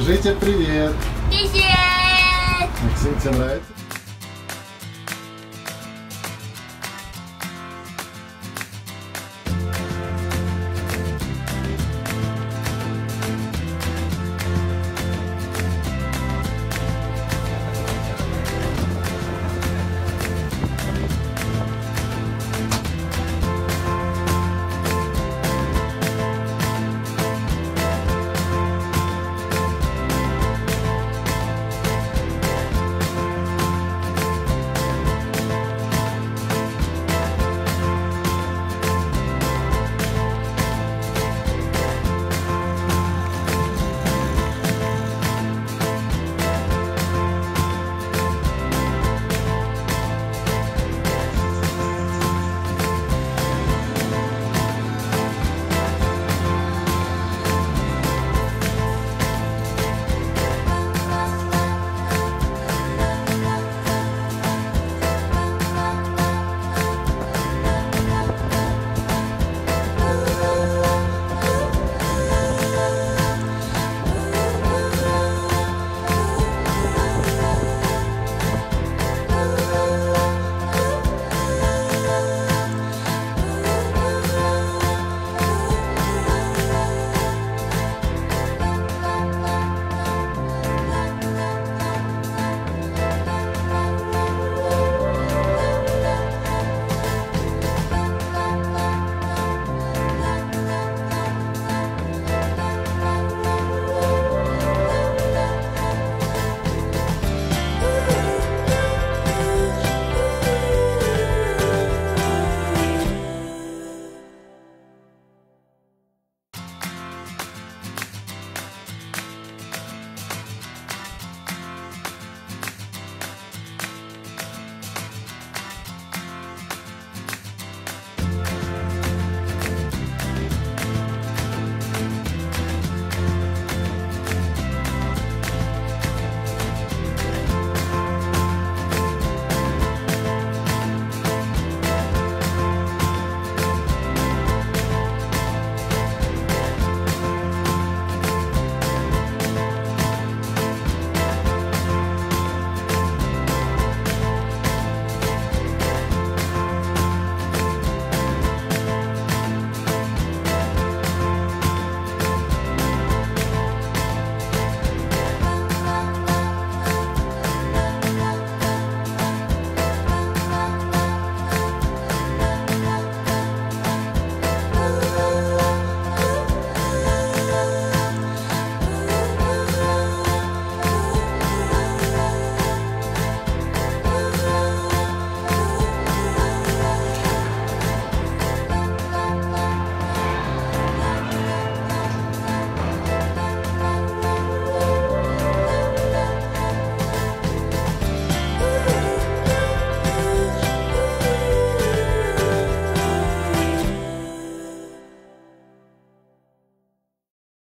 Скажите привет. Привет! Максим, тебе нравится?